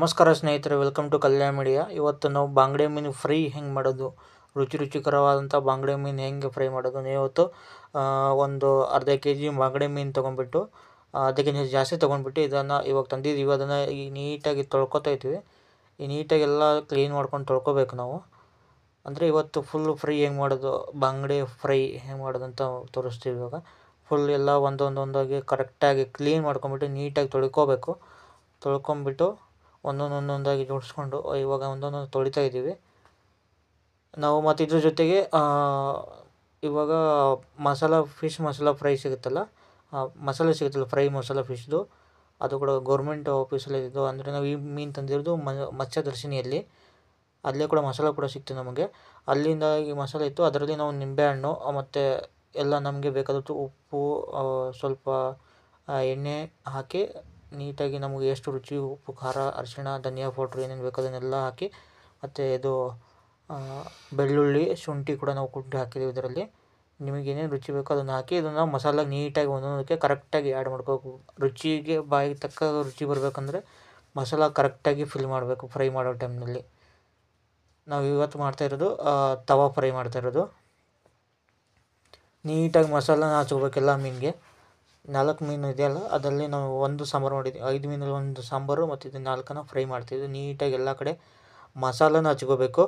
ನಮಸ್ಕಾರ ಸ್ನೇಹಿತರೆ welcome to Kalyana media ಇವತ್ತು ನಾವು ಬಾಂಗಡೆ ಮೀನು ಫ್ರೈ ಹೆಂಗೆ ಮಾಡೋದು, ರುಚಿ ರುಚಿಕರವಾದಂಥ ಬಾಂಗಡೆ ಮೀನು ಹೆಂಗೆ ಫ್ರೈ ಮಾಡೋದು ಇವತ್ತು ಒಂದು ಅರ್ಧ ಕೆ ಜಿ ಬಾಂಗಡೆ ಮೀನು ತೊಗೊಂಡ್ಬಿಟ್ಟು ಅದಕ್ಕಿಂತ ಜಾಸ್ತಿ ತೊಗೊಂಡ್ಬಿಟ್ಟು ಇದನ್ನು ಇವಾಗ ತಂದಿದ್ದೀವಿ ಅದನ್ನು ಈ ನೀಟಾಗಿ ತೊಳ್ಕೊತಾ ಇದ್ದೀವಿ. ಈ ನೀಟಾಗಿ ಎಲ್ಲ ಕ್ಲೀನ್ ಮಾಡ್ಕೊಂಡು ತೊಳ್ಕೊಬೇಕು ನಾವು. ಅಂದರೆ ಇವತ್ತು ಫುಲ್ ಫ್ರೈ ಹೆಂಗೆ ಮಾಡೋದು, ಬಾಂಗಡೆ ಫ್ರೈ ಹೆಂಗೆ ಮಾಡೋದು ಅಂತ ತೋರಿಸ್ತೀವಿ ಇವಾಗ. ಫುಲ್ ಎಲ್ಲ ಒಂದೊಂದೊಂದಾಗಿ ಕರೆಕ್ಟಾಗಿ ಕ್ಲೀನ್ ಮಾಡ್ಕೊಂಬಿಟ್ಟು ನೀಟಾಗಿ ತೊಳ್ಕೊಬೇಕು. ತೊಳ್ಕೊಂಬಿಟ್ಟು ಒಂದೊಂದು ಒಂದೊಂದಾಗಿ ಜೋಡಿಸ್ಕೊಂಡು ಇವಾಗ ಒಂದೊಂದೊಂದು ತೊಳಿತಾ ಇದ್ದೀವಿ. ನಾವು ಮತ್ತು ಇದ್ರ ಜೊತೆಗೆ ಇವಾಗ ಮಸಾಲ ಫಿಶ್ ಮಸಾಲ ಫ್ರೈ ಸಿಗುತ್ತಲ್ಲ ಮಸಾಲೆ ಸಿಗುತ್ತಲ್ಲ ಫ್ರೈ ಮಸಾಲ ಫಿಶ್ದು ಅದು ಕೂಡ ಗೌರ್ಮೆಂಟ್ ಆಫೀಸಲ್ಲಿ ಇದು ಅಂದರೆ ನಾವು ಈ ಮೀನು ತಂದಿರೋದು ಮತ್ಸ್ಯದರ್ಶಿನಿಯಲ್ಲಿ. ಅಲ್ಲೇ ಕೂಡ ಮಸಾಲ ಕೂಡ ಸಿಕ್ತು ನಮಗೆ. ಅಲ್ಲಿಂದ ಈ ಮಸಾಲೆ ಇತ್ತು. ಅದರಲ್ಲಿ ನಾವು ನಿಂಬೆಹಣ್ಣು ಮತ್ತು ಎಲ್ಲ ನಮಗೆ ಬೇಕಾದಷ್ಟು ಉಪ್ಪು ಸ್ವಲ್ಪ ಎಣ್ಣೆ ಹಾಕಿ ನೀಟಾಗಿ ನಮಗೆ ಎಷ್ಟು ರುಚಿ, ಉಪ್ಪು, ಖಾರ, ಅರಿಶಿಣ, ಧನಿಯಾ ಪೌಡ್ರ್ ಏನೇನು ಬೇಕು ಅದನ್ನೆಲ್ಲ ಹಾಕಿ, ಮತ್ತು ಇದು ಬೆಳ್ಳುಳ್ಳಿ, ಶುಂಠಿ ಕೂಡ ನಾವು ಕುಟ್ಟಿ ಹಾಕಿದ್ದೀವಿ ಇದರಲ್ಲಿ. ನಿಮಗೆ ಏನೇನು ರುಚಿ ಬೇಕೋ ಅದನ್ನು ಹಾಕಿ, ಇದನ್ನು ಮಸಾಲಾಗೆ ನೀಟಾಗಿ ಒಂದೊಂದಕ್ಕೆ ಕರೆಕ್ಟಾಗಿ ಆ್ಯಡ್ ಮಾಡ್ಕೋಬೇಕು. ರುಚಿಗೆ ಬಾಯಿಗೆ ತಕ್ಕ ರುಚಿ ಬರಬೇಕಂದ್ರೆ ಮಸಾಲ ಕರೆಕ್ಟಾಗಿ ಫಿಲ್ ಮಾಡಬೇಕು ಫ್ರೈ ಮಾಡೋ ಟೈಮ್ನಲ್ಲಿ ನಾವು ಇವತ್ತು ಮಾಡ್ತಾ ಇರೋದು ತವಾ ಫ್ರೈ ಮಾಡ್ತಾ ಇರೋದು. ನೀಟಾಗಿ ಮಸಾಲನ ಹಚ್ಕೋಬೇಕೆಲ್ಲ ಮೀನಿಗೆ. ನಾಲ್ಕು ಮೀನು ಇದೆಯಲ್ಲ, ಅದರಲ್ಲಿ ನಾವು ಒಂದು ಸಾಂಬಾರು ಮಾಡಿದ್ವಿ. ಐದು ಮೀನಲ್ಲಿ ಒಂದು ಸಾಂಬಾರು ಮತ್ತು ಇದು ನಾಲ್ಕನ್ನ ಫ್ರೈ ಮಾಡ್ತಿದ್ವಿ. ನೀಟಾಗಿ ಎಲ್ಲ ಕಡೆ ಮಸಾಲನ ಹಚ್ಕೋಬೇಕು.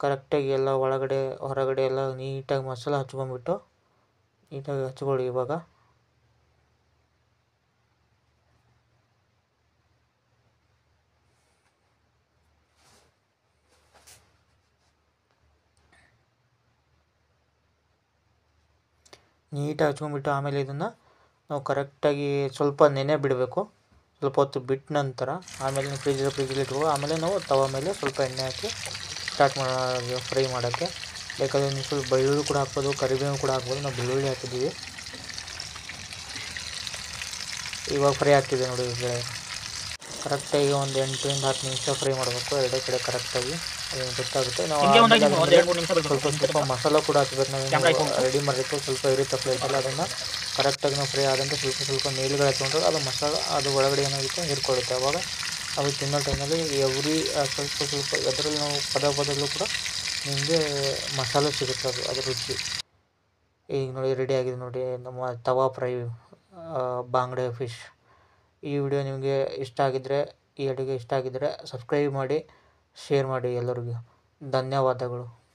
ಕರೆಕ್ಟಾಗಿ ಎಲ್ಲ ಒಳಗಡೆ, ಹೊರಗಡೆ ಎಲ್ಲ ನೀಟಾಗಿ ಮಸಾಲ ಹಚ್ಕೊಂಬಿಟ್ಟು ನೀಟಾಗಿ ಹಚ್ಕೊಳ್ಳಿ ಇವಾಗ. ನೀಟಾಗಿ ಹಚ್ಕೊಂಡ್ಬಿಟ್ಟು ಆಮೇಲೆ ಇದನ್ನು ನಾವು ಕರೆಕ್ಟಾಗಿ ಸ್ವಲ್ಪ ನೆನೆ ಬಿಡಬೇಕು. ಸ್ವಲ್ಪ ಹೊತ್ತು ಬಿಟ್ಟ ನಂತರ ಆಮೇಲೆ ಫ್ರಿಜ್ ಫ್ರಿಜ್ಜಲ್ಲಿ ಇಟ್ಕೋ ಆಮೇಲೆ ನಾವು ತವ ಮೇಲೆ ಸ್ವಲ್ಪ ಎಣ್ಣೆ ಹಾಕಿ ಸ್ಟಾರ್ಟ್ ಮಾಡೋ ಫ್ರೈ ಮಾಡೋಕ್ಕೆ. ಬೇಕಾದರೆ ನೀವು ಸ್ವಲ್ಪ ಬೆಳ್ಳುಳ್ಳಿ ಕೂಡ ಹಾಕ್ಬೋದು ಕರಿಬೇವು ಕೂಡ ಹಾಕ್ಬೋದು. ನಾವು ಬೆಳ್ಳುಳ್ಳಿ ಹಾಕಿದ್ದೀವಿ. ಇವಾಗ ಫ್ರೈ ಆಗ್ತಿದೆ ನೋಡಿ ಕರೆಕ್ಟಾಗಿ ಒಂದು ಎಂಟರಿಂದ ಹತ್ತು ನಿಮಿಷ ಫ್ರೈ ಮಾಡಬೇಕು. ಎರಡೇ ಕಡೆ ಕರೆಕ್ಟಾಗಿ ಅದೇನು ಗೊತ್ತಾಗುತ್ತೆ. ನಾವು ಸ್ವಲ್ಪ ಸ್ವಲ್ಪ ಮಸಾಲ ಕೂಡ ಹಾಕ್ಬೇಕು. ನಾವು. ರೆಡಿ ಮಾಡಬೇಕು ಸ್ವಲ್ಪ ಇರುತ್ತೆ ಪ್ಲೇಟ್ ಎಲ್ಲ. ಅದನ್ನು ಕರೆಕ್ಟಾಗಿ ನಾವು ಫ್ರೈ ಆದಂತೆ ಸ್ವಲ್ಪ ಸ್ವಲ್ಪ ಮೇಲುಗಡೆ ಹಾಕೊಂಡ್ರೆ ಅದು ಮಸಾಲ ಅದು ಒಳಗಡೆ ಏನಾಗುತ್ತೆ ಹಿಡ್ಕೊಳ್ಳುತ್ತೆ ಅವಾಗ ಅದು ತಿನ್ನೋ ಟೈಮಲ್ಲಿ ಎವ್ರಿ ಸ್ವಲ್ಪ ಸ್ವಲ್ಪ ಅದರಲ್ಲಿ ನಾವು ಪದ ಪದಲ್ಲೂ ಕೂಡ ನಿಮಗೆ ಮಸಾಲೆ ಸಿಗುತ್ತೆ ಅದು ಅದ್ರ ರುಚಿ. ಈಗ ನೋಡಿ ರೆಡಿ ಆಗಿದೆ ನೋಡಿ ನಮ್ಮ ತವಾ ಫ್ರೈ ಬಾಂಗ್ಡೆ ಫಿಶ್ ಈ ವಿಡಿಯೋ ನಿಮಗೆ ಇಷ್ಟ ಆಗಿದ್ದರೆ ಈ ಅಡುಗೆ ಇಷ್ಟ ಆಗಿದ್ದರೆ ಸಬ್ಸ್ಕ್ರೈಬ್ ಮಾಡಿ ಶೇರ್ ಮಾಡಿ ಎಲ್ಲರಿಗೂ. ಧನ್ಯವಾದಗಳು.